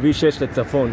כביש 6 לצפון.